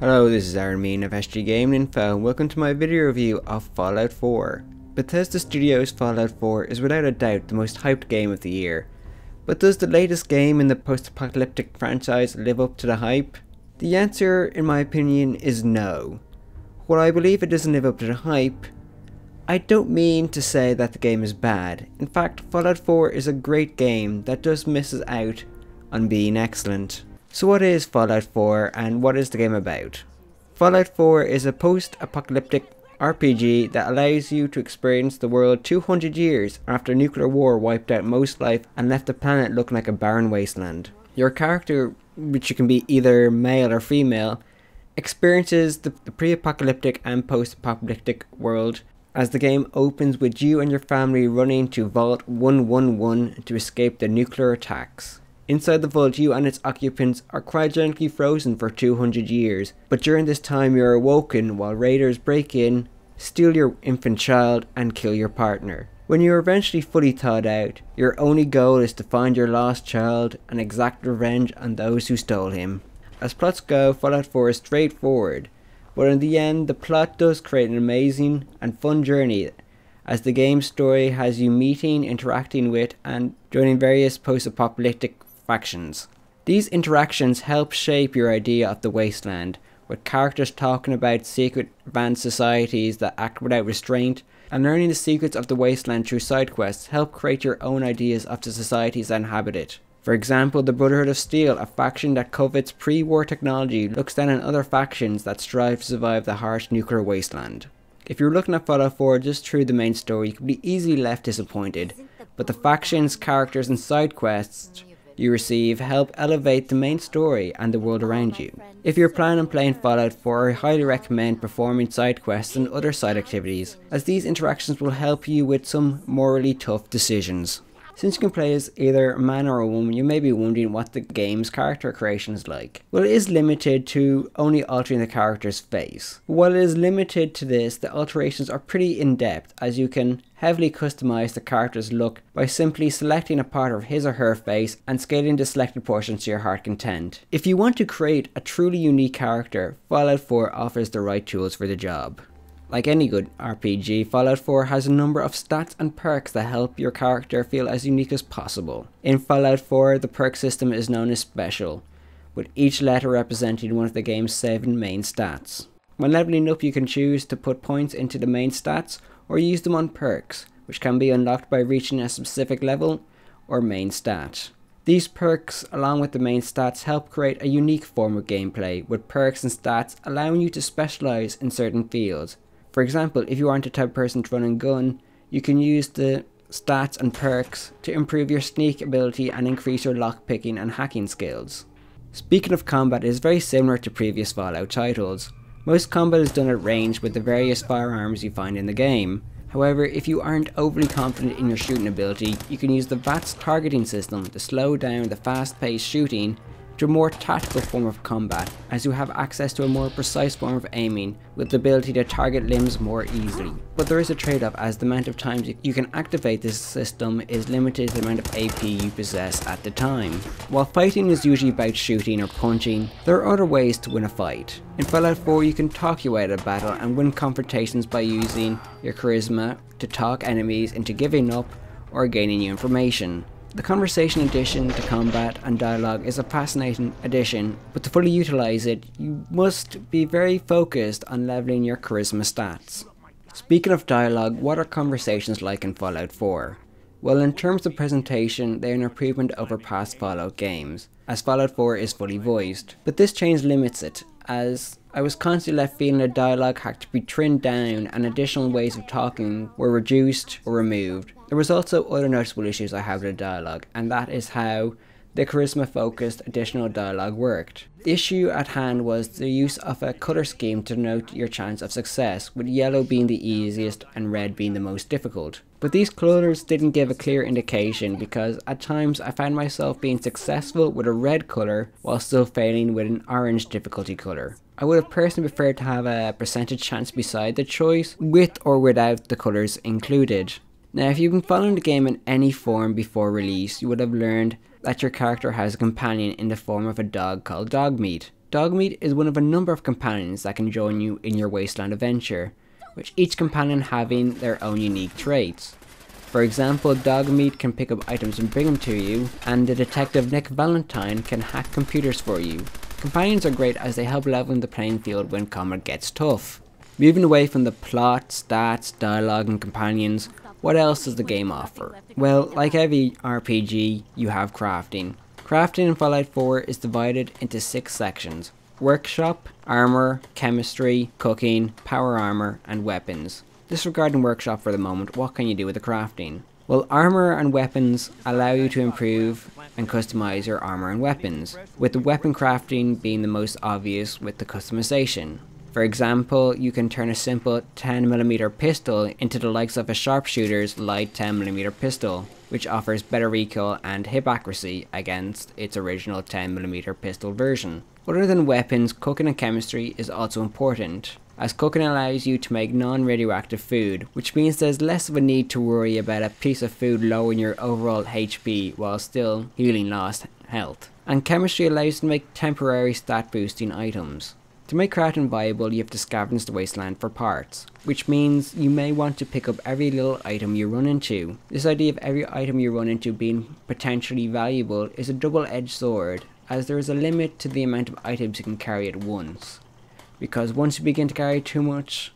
Hello, this is Aaron Mean of SG Game Info and welcome to my video review of Fallout 4. Bethesda Studios Fallout 4 is without a doubt the most hyped game of the year. But does the latest game in the post-apocalyptic franchise live up to the hype? The answer, in my opinion, is no. While I believe it doesn't live up to the hype, I don't mean to say that the game is bad. In fact, Fallout 4 is a great game that just misses out on being excellent. So what is Fallout 4 and what is the game about? Fallout 4 is a post-apocalyptic RPG that allows you to experience the world 200 years after nuclear war wiped out most life and left the planet looking like a barren wasteland. Your character, which you can be either male or female, experiences the, pre-apocalyptic and post-apocalyptic world as the game opens with you and your family running to Vault 111 to escape the nuclear attacks. Inside the vault, you and its occupants are cryogenically frozen for 200 years, but during this time you are awoken while raiders break in, steal your infant child, and kill your partner. When you are eventually fully thawed out, your only goal is to find your lost child and exact revenge on those who stole him. As plots go, Fallout 4 is straightforward, but in the end, the plot does create an amazing and fun journey as the game's story has you meeting, interacting with, and joining various post apocalyptic factions. These interactions help shape your idea of the wasteland, with characters talking about secret advanced societies that act without restraint, and learning the secrets of the wasteland through side quests help create your own ideas of the societies that inhabit it. For example, the Brotherhood of Steel, a faction that covets pre-war technology, looks down on other factions that strive to survive the harsh nuclear wasteland. If you're looking at Fallout 4 just through the main story, you could be easily left disappointed, but the factions, characters and side quests you receive help elevate the main story and the world around you. If you're planning on playing Fallout 4, I highly recommend performing side quests and other side activities, as these interactions will help you with some morally tough decisions. Since you can play as either a man or a woman, you may be wondering what the game's character creation is like. Well, it is limited to only altering the character's face. While it is limited to this, the alterations are pretty in-depth, as you can heavily customize the character's look by simply selecting a part of his or her face and scaling the selected portions to your heart content. If you want to create a truly unique character, Fallout 4 offers the right tools for the job. Like any good RPG, Fallout 4 has a number of stats and perks that help your character feel as unique as possible. In Fallout 4, the perk system is known as Special, with each letter representing one of the game's 7 main stats. When leveling up you can choose to put points into the main stats or use them on perks, which can be unlocked by reaching a specific level or main stat. These perks, along with the main stats, help create a unique form of gameplay, with perks and stats allowing you to specialise in certain fields, for example, if you aren't the type of person to run and gun, you can use the stats and perks to improve your sneak ability and increase your lockpicking and hacking skills. Speaking of combat, it is very similar to previous Fallout titles. Most combat is done at range with the various firearms you find in the game. However, if you aren't overly confident in your shooting ability, you can use the VATS targeting system to slow down the fast-paced shooting to a more tactical form of combat, as you have access to a more precise form of aiming with the ability to target limbs more easily. But there is a trade-off as the amount of times you can activate this system is limited to the amount of AP you possess at the time. While fighting is usually about shooting or punching, there are other ways to win a fight. In Fallout 4 you can talk your way out of battle and win confrontations by using your charisma to talk enemies into giving up or gaining new information. The conversation addition to combat and dialogue is a fascinating addition, but to fully utilise it, you must be very focused on leveling your charisma stats. Speaking of dialogue, what are conversations like in Fallout 4? Well, in terms of presentation, they are an improvement over past Fallout games, as Fallout 4 is fully voiced. But this change limits it, as I was constantly left feeling the dialogue had to be trimmed down and additional ways of talking were reduced or removed. There was also other noticeable issues I had with the dialogue, and that is how the charisma focused additional dialogue worked. The issue at hand was the use of a colour scheme to denote your chance of success, with yellow being the easiest and red being the most difficult. But these colours didn't give a clear indication because at times I found myself being successful with a red colour while still failing with an orange difficulty colour. I would have personally preferred to have a percentage chance beside the choice, with or without the colours included. Now if you've been following the game in any form before release, you would have learned that your character has a companion in the form of a dog called Dogmeat. Dogmeat is one of a number of companions that can join you in your wasteland adventure, with each companion having their own unique traits. For example, Dogmeat can pick up items and bring them to you, and the detective Nick Valentine can hack computers for you. Companions are great as they help leveling the playing field when combat gets tough. Moving away from the plot, stats, dialogue and companions, what else does the game offer? Well, like every RPG, you have crafting. Crafting in Fallout 4 is divided into six sections. Workshop, Armor, Chemistry, Cooking, Power Armor, and Weapons. Disregarding Workshop for the moment, what can you do with the crafting? Well, armor and weapons allow you to improve and customize your armor and weapons, with the weapon crafting being the most obvious with the customization. For example, you can turn a simple 10mm pistol into the likes of a sharpshooter's light 10mm pistol, which offers better recoil and hip accuracy against its original 10mm pistol version. Other than weapons, cooking and chemistry is also important, as cooking allows you to make non-radioactive food, which means there's less of a need to worry about a piece of food lowering your overall HP while still healing lost health. And chemistry allows you to make temporary stat boosting items. To make crafting viable, you have to scavenge the wasteland for parts, which means you may want to pick up every little item you run into. This idea of every item you run into being potentially valuable is a double-edged sword, as there is a limit to the amount of items you can carry at once. Because once you begin to carry too much,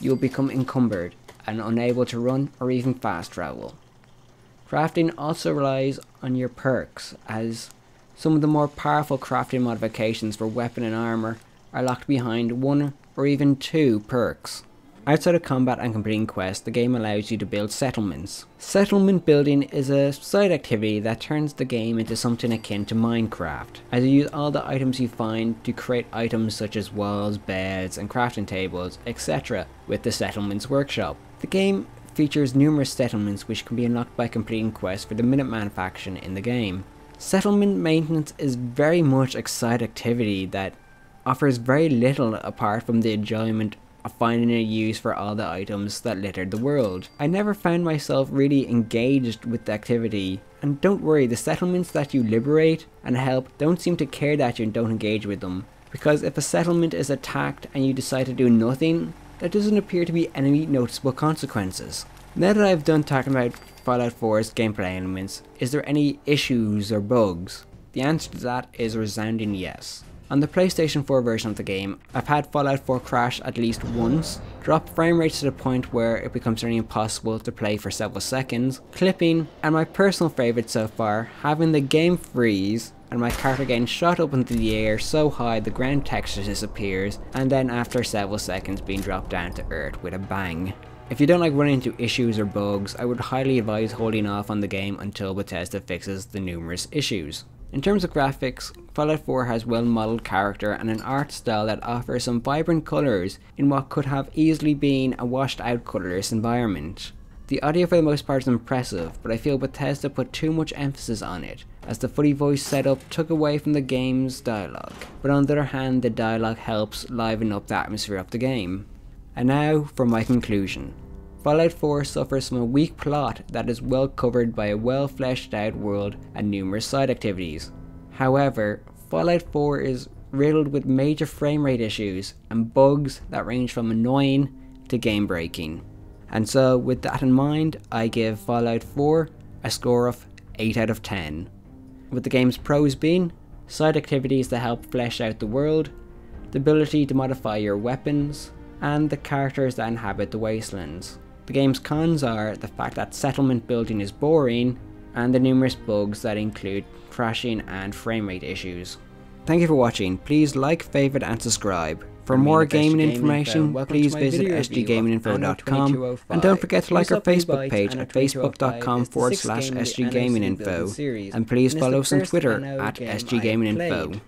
you'll become encumbered and unable to run or even fast travel. Crafting also relies on your perks, as some of the more powerful crafting modifications for weapon and armor are locked behind one or even two perks. Outside of combat and completing quests, the game allows you to build settlements. Settlement building is a side activity that turns the game into something akin to Minecraft, as you use all the items you find to create items such as walls, beds, and crafting tables, etc. with the Settlements Workshop. The game features numerous settlements which can be unlocked by completing quests for the Minuteman faction in the game. Settlement maintenance is very much a side activity that offers very little apart from the enjoyment of finding a use for all the items that littered the world. I never found myself really engaged with the activity, and don't worry, the settlements that you liberate and help don't seem to care that you don't engage with them, because if a settlement is attacked and you decide to do nothing, there doesn't appear to be any noticeable consequences. Now that I've done talking about Fallout 4's gameplay elements, is there any issues or bugs? The answer to that is a resounding yes. On the PlayStation 4 version of the game, I've had Fallout 4 crash at least once, drop frame rates to the point where it becomes nearly impossible to play for several seconds, clipping, and my personal favourite so far, having the game freeze and my character getting shot up into the air so high the ground texture disappears, and then after several seconds being dropped down to earth with a bang. If you don't like running into issues or bugs, I would highly advise holding off on the game until Bethesda fixes the numerous issues. In terms of graphics, Fallout 4 has well modelled character and an art style that offers some vibrant colours in what could have easily been a washed out colourless environment. The audio for the most part is impressive, but I feel Bethesda put too much emphasis on it, as the fully voiced setup took away from the game's dialogue. But on the other hand, the dialogue helps liven up the atmosphere of the game. And now for my conclusion. Fallout 4 suffers from a weak plot that is well covered by a well fleshed out world and numerous side activities. However, Fallout 4 is riddled with major frame rate issues and bugs that range from annoying to game breaking. And so, with that in mind, I give Fallout 4 a score of 8 out of 10. With the game's pros being side activities that help flesh out the world, the ability to modify your weapons, and the characters that inhabit the wastelands. The game's cons are the fact that settlement building is boring, and the numerous bugs that include crashing and frame rate issues. Thank you for watching, please like, favourite and subscribe. For more gaming information, please visit sggaminginfo.com and don't forget to like our Facebook page at facebook.com forward slash sggaminginfo and please follow us on Twitter at sggaminginfo.